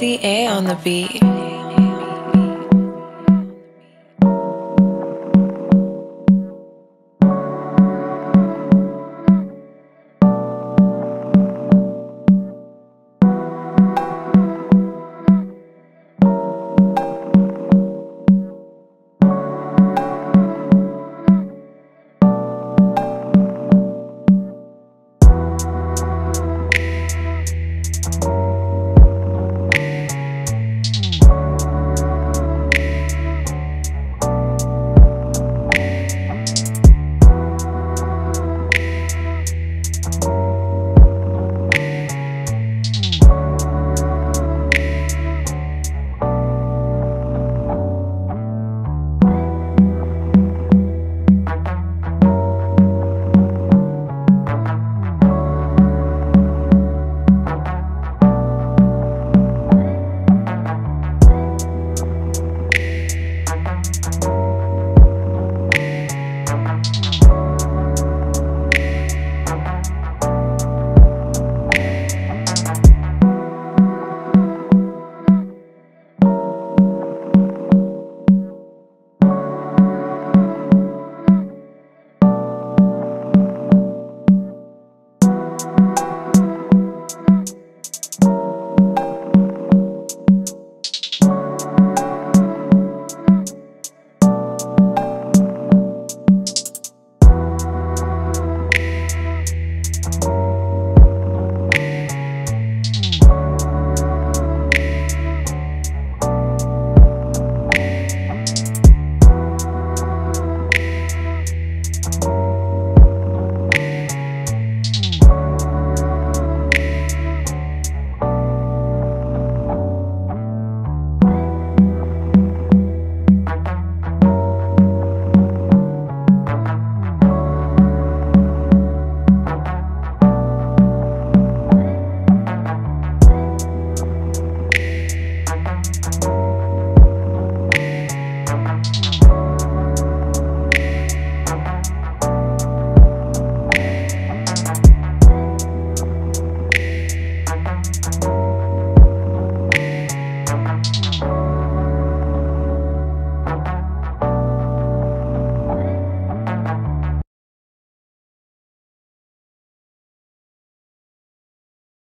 the A on the beat.